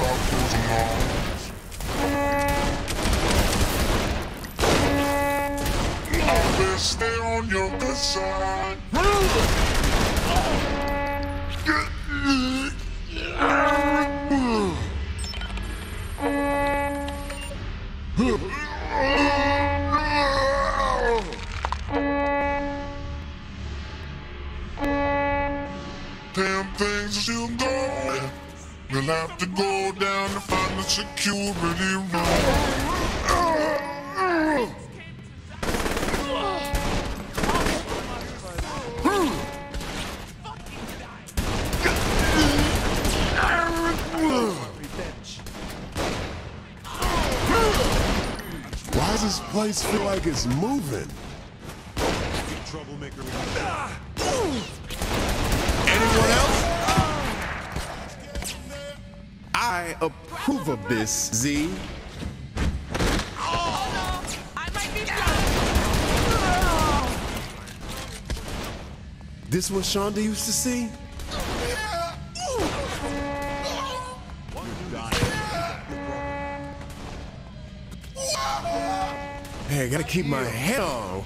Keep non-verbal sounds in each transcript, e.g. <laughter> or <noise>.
off those alarms. I'll stay on your good side. We'll have to go down to find the security room. Why does this place feel like it's moving? Troublemaker. Anyone else? I approve of this, Z. This what Shaundi used to see? Hey, I gotta keep my head on. <laughs>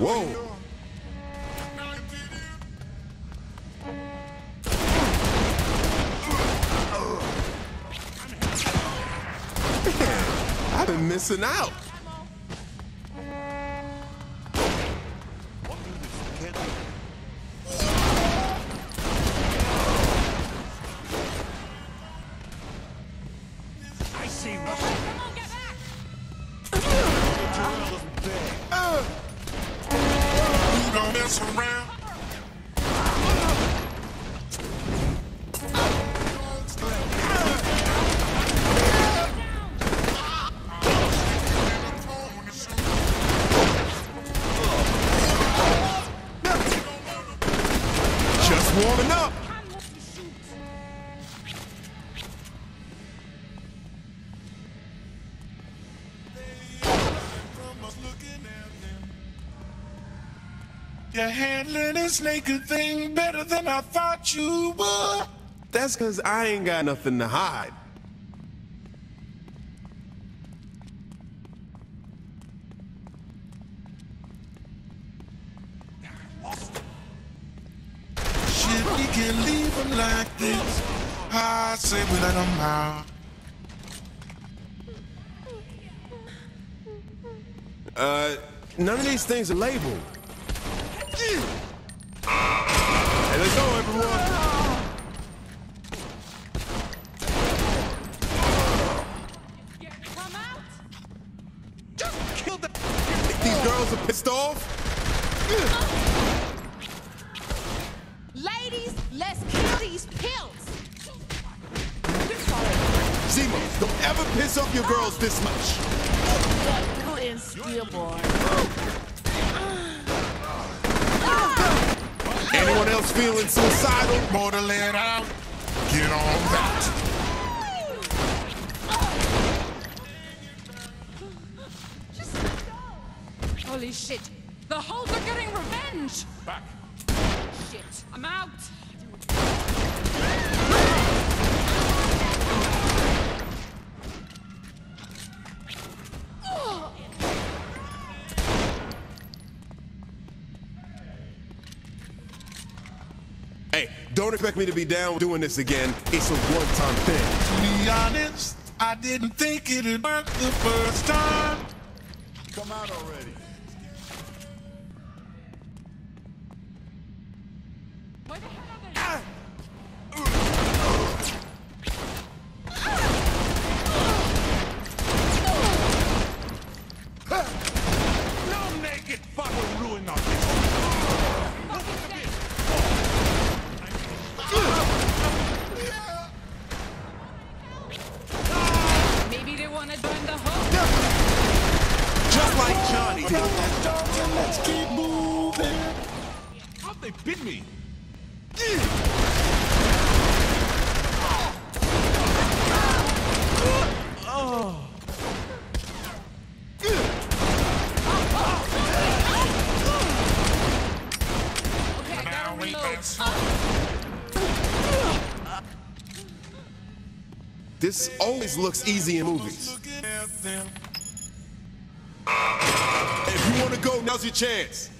Whoa. Missing out. I Come on, get back! You don't mess around. This naked thing better than I thought you would. That's cause I ain't got nothing to hide. Shit, we can leave him like this. I say we let him out. Uh, none of these things are labeled. Hey, let's go, everyone. Come out! Kill them. These girls are pissed off. Ladies, let's kill these pills! Zemo, don't ever piss off your girls this much. Glenn Steelborn. Anyone else feeling suicidal? More to let out. Get on that. Holy shit! The hoes are getting revenge! Back. Shit, I'm out! Hey, don't expect me to be down doing this again. It's a one-time thing. To be honest, I didn't think it'd work the first time. Come out already. They bit me? Okay, Now we This always looks easy in movies. Looking at them. If you want to go, now's your chance.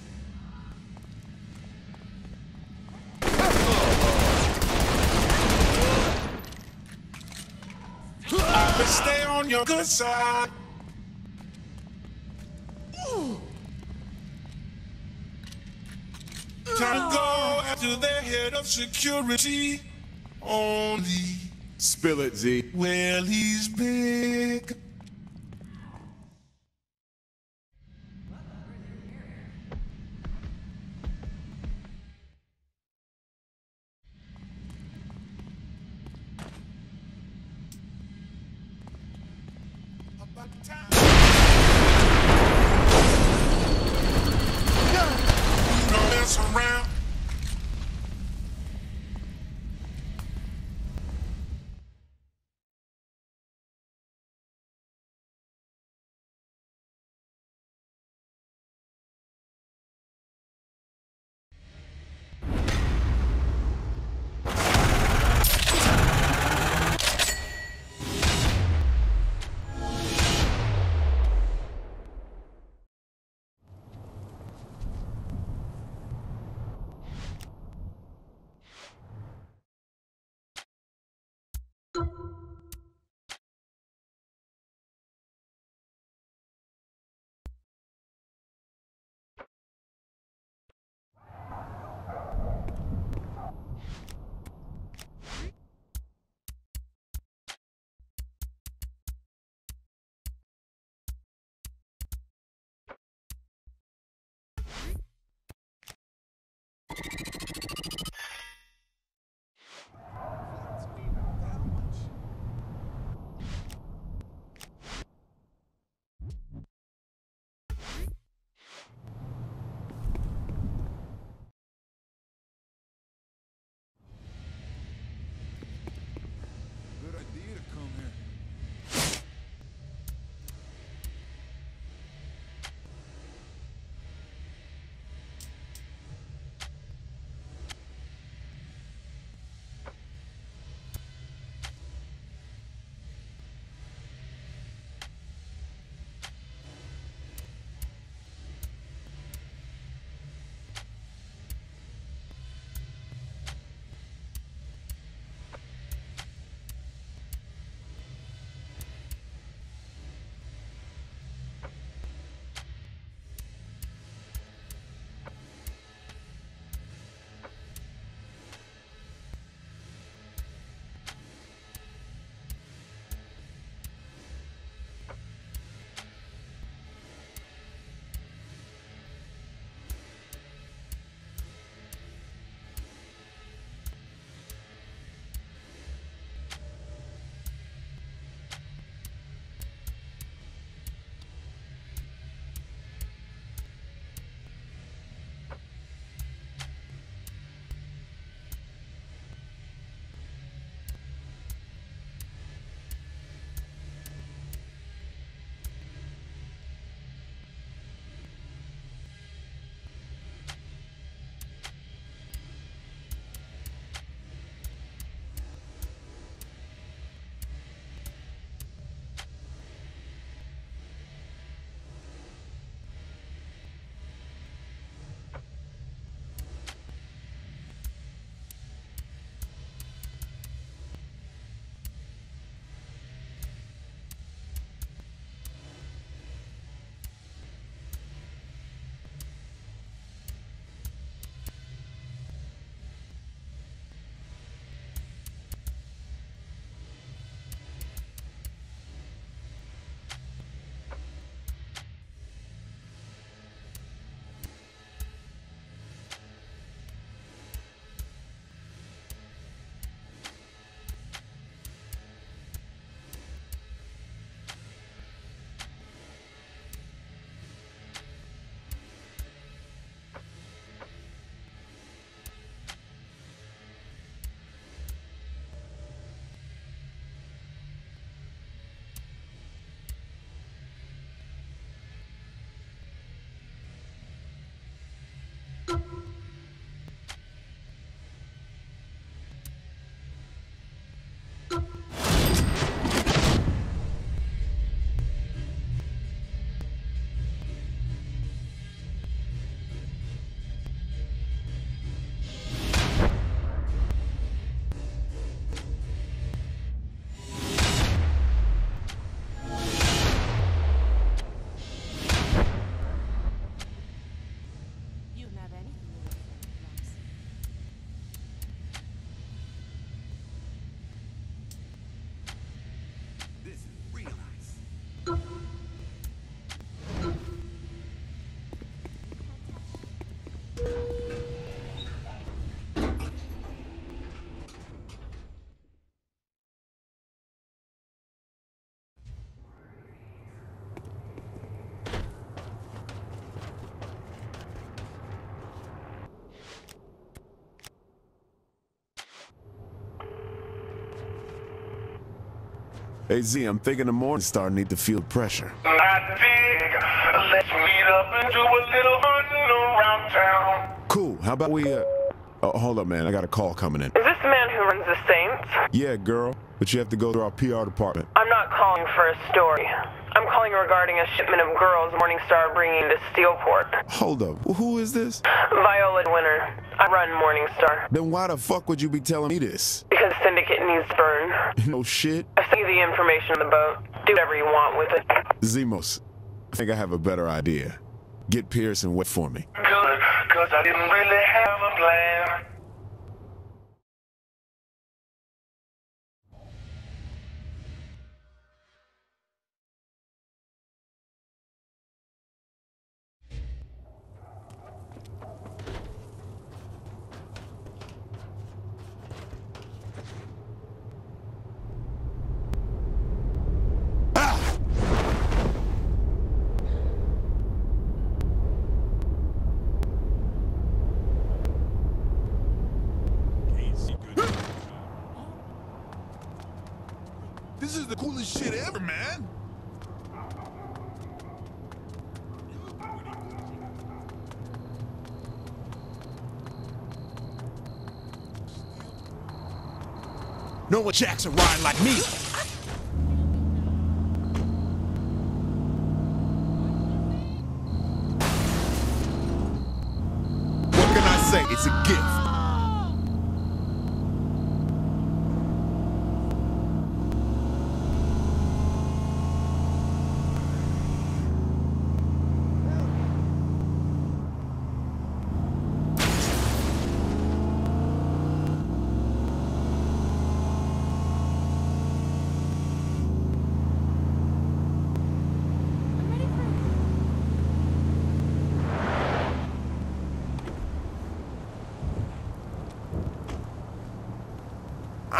Your good side. Time to go after their head of security. Only Spill it, Z. well he's big. Hey Z, I'm thinking the Morningstar need to feel pressure. Not big. Let's meet up and do a little hunting around town. Cool. How about we, uh... Oh, hold up, man. I got a call coming in. Is this the man who runs the Saints? Yeah, girl. But you have to go through our PR department. I'm not calling for a story. I'm calling regarding a shipment of girls Morningstar bringing to Steelport. Hold up. Who is this? Viola Winter. I run Morningstar. Then why the fuck would you be telling me this? Because Syndicate needs to burn. <laughs> No shit. I see you the information on the boat. Do whatever you want with it. Zimos, I think I have a better idea. Get Pierce and wait for me. Good, cause I didn't really have a plan. This is the coolest shit ever, man. No one jacks a ride like me.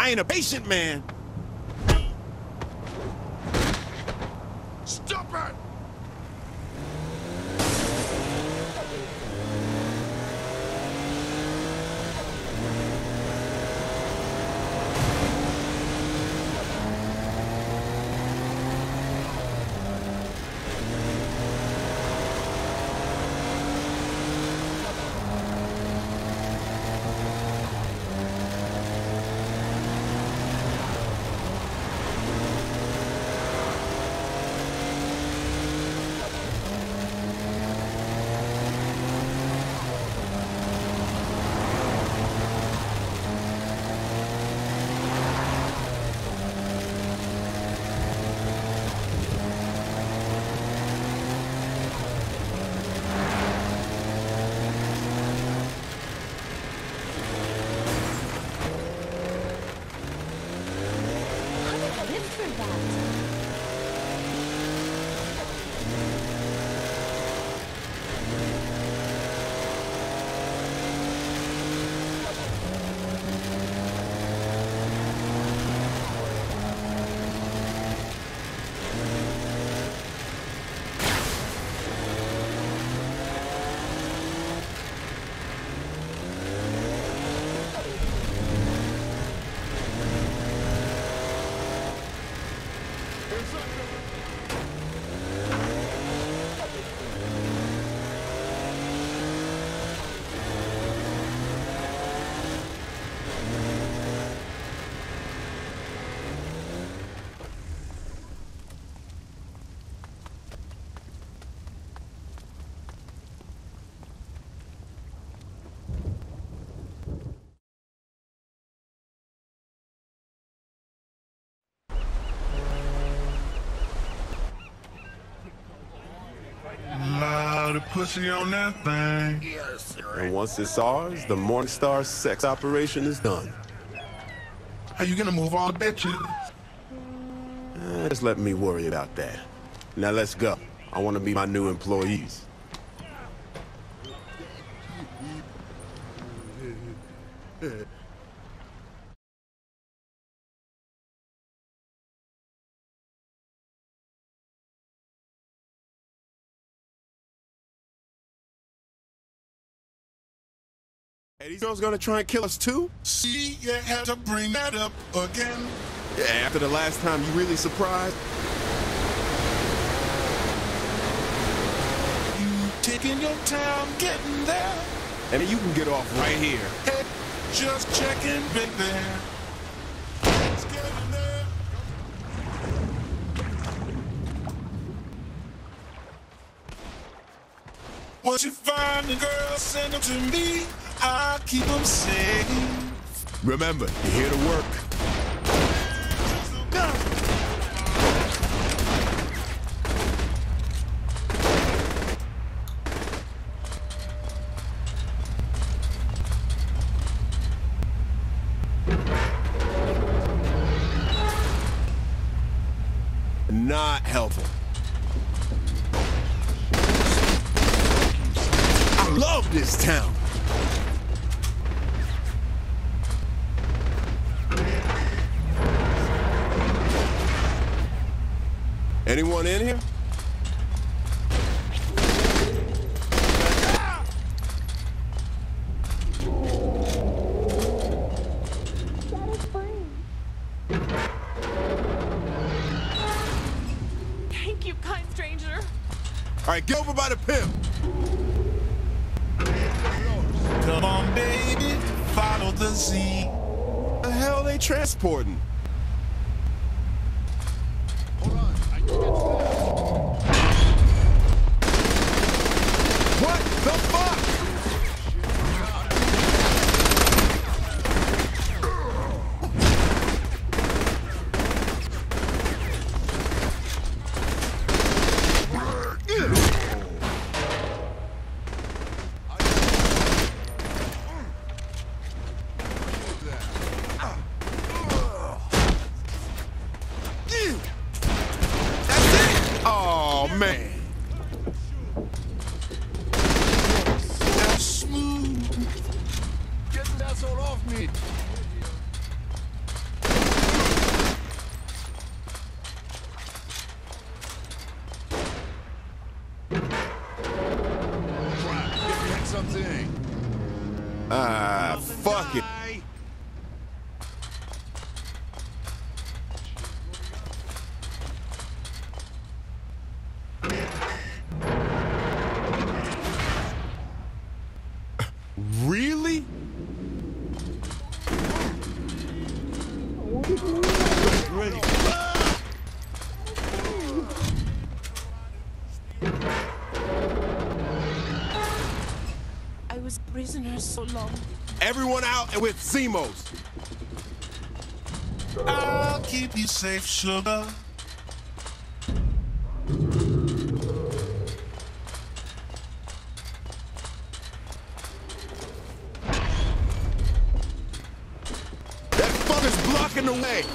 I ain't a patient man. Lot of pussy on that thing. And once it's ours, the Morningstar sex operation is done. How you gonna move all the bitches? Eh, Just let me worry about that. Now let's go. I want to be my new employees. Hey, these girls gonna try and kill us too? See, you had to bring that up again. After the last time you really surprised? You taking your time getting there. And you can get off right here. Hey, just checking. Just there. Once you find the girl, send them to me. I'll keep them safe. Remember, you're here to work. Not helpful. I love this town. Anyone in here? Thank you, kind stranger. All right, get over by the pimp. Come on, baby, follow the Z. The hell they transporting? So long. Everyone out and with Zimos. I'll keep you safe, sugar. That fucker's blocking the way.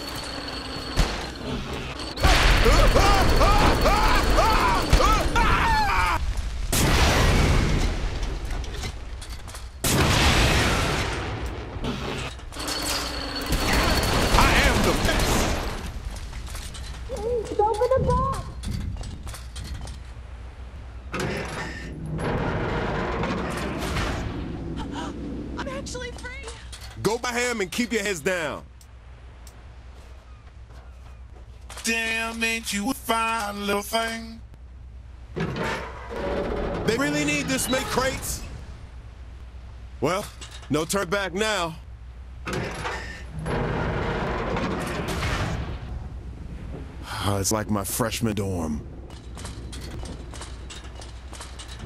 I am the best. I'm actually free. Go by him and keep your heads down. Damn, ain't you a fine little thing? They really need this make crates? Well, no turn back now. Ah, it's like my freshman dorm.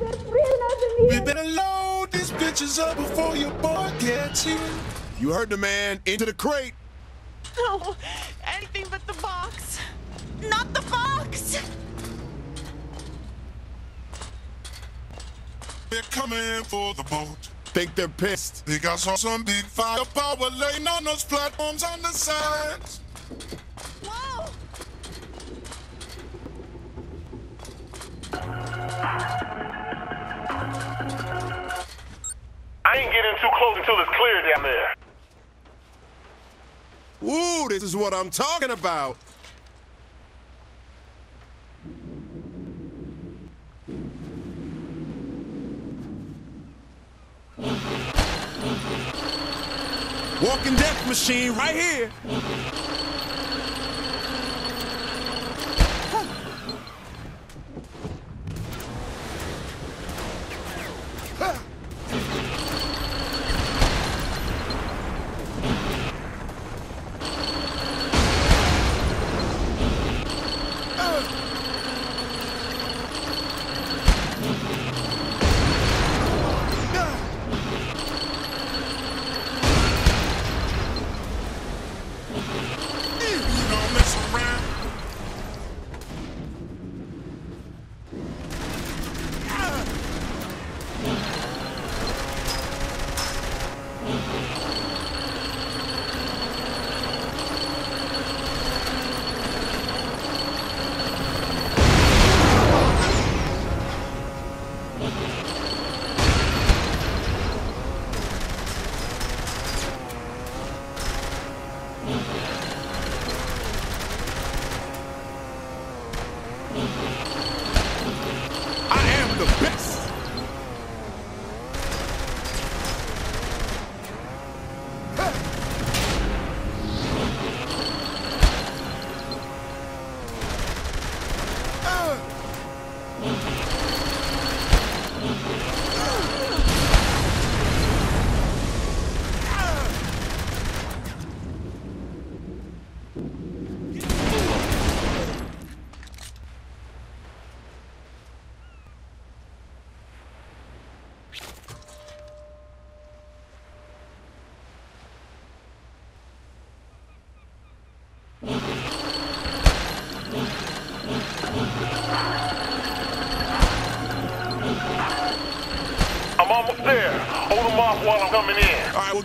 We better load these bitches up before your boy gets here. You heard the man. Into the crate. No, anything but the box. Not the box. They're coming for the boat. Think they're pissed. Think I saw some big firepower laying on those platforms on the sides. Whoa. I ain't getting too close until it's clear down there. Ooh, this is what I'm talking about. Walking death machine right here.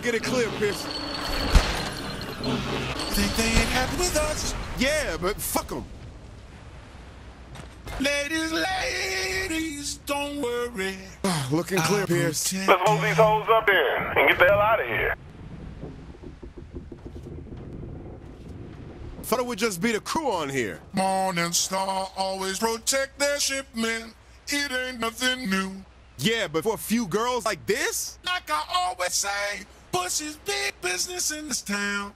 Get it clear, Pierce. Think they ain't happy with us? Yeah, but fuck them. Ladies, ladies, don't worry. Ah, looking clear, I'll Pierce. Let's hold these hoes up in and get the hell out of here. Thought it would just be the crew on here. Morningstar always protect their shipment. It ain't nothing new. Yeah, but for a few girls like this? Like I always say, Bush is big business in this town.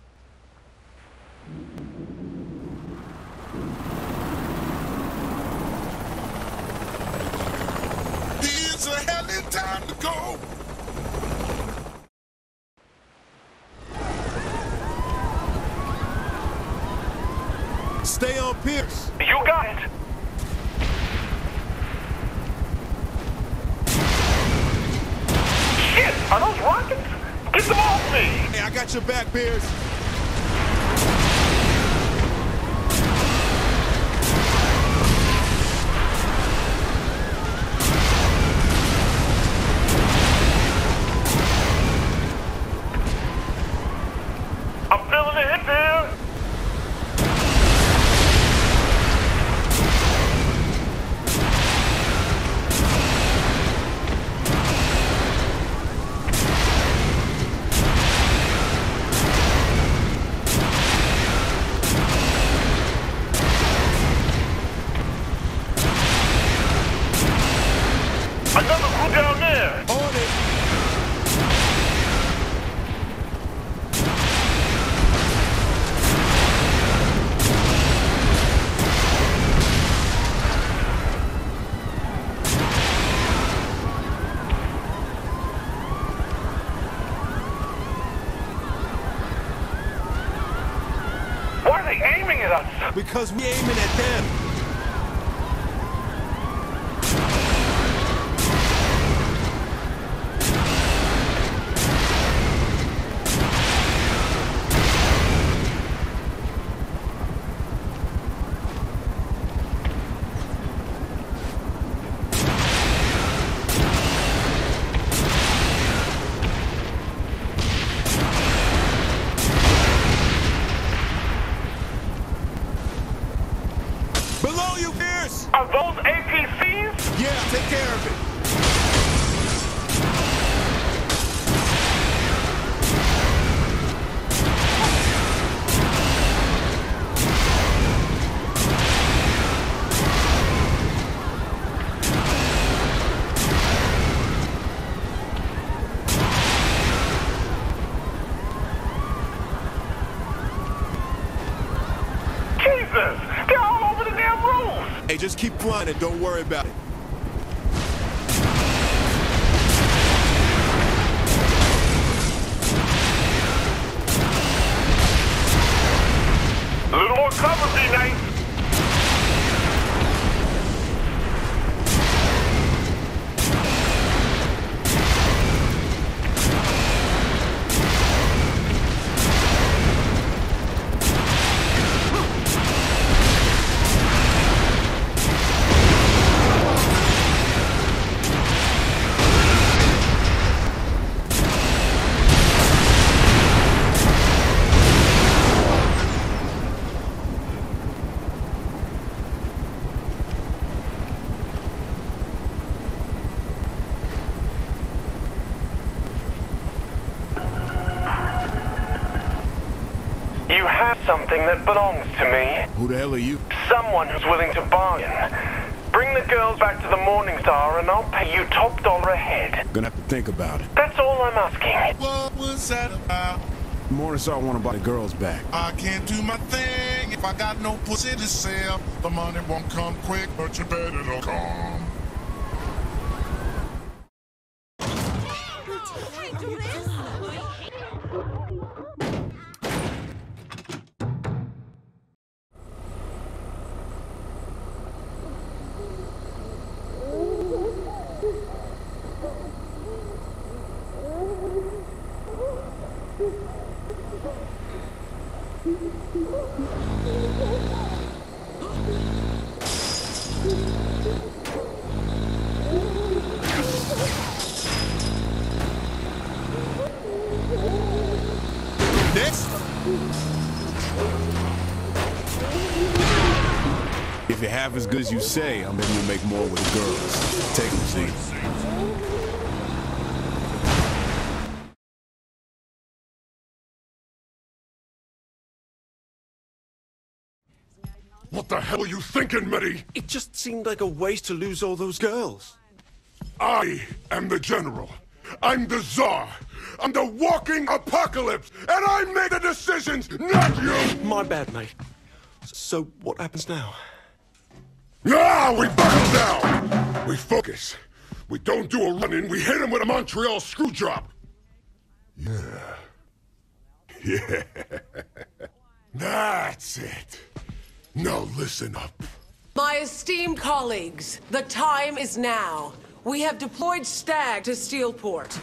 It's a hell time to go. Stay on Pierce. You got it. Shit, are those rockets? Them off me! Hey, I got your back, Pierce. Because we aiming just keep and don't worry about it. Gonna have to think about it. That's all I'm asking. What was that about? Morningstar want to buy the girls back. I can't do my thing if I got no pussy to sell. The money won't come quick, but you bet it'll come. Say, I'm betting you'll make more with the girls. Take them, see. What the hell are you thinking, Mitty? It just seemed like a waste to lose all those girls. I am the general. I'm the czar. I'm the walking apocalypse, and I make the decisions, not you! My bad, mate. So, what happens now? Ah, we buckle down! We focus. We don't do a run-in, we hit him with a Montreal screw drop. Yeah. <laughs> Yeah. That's it. Now listen up. My esteemed colleagues, the time is now. We have deployed Stag to Steelport.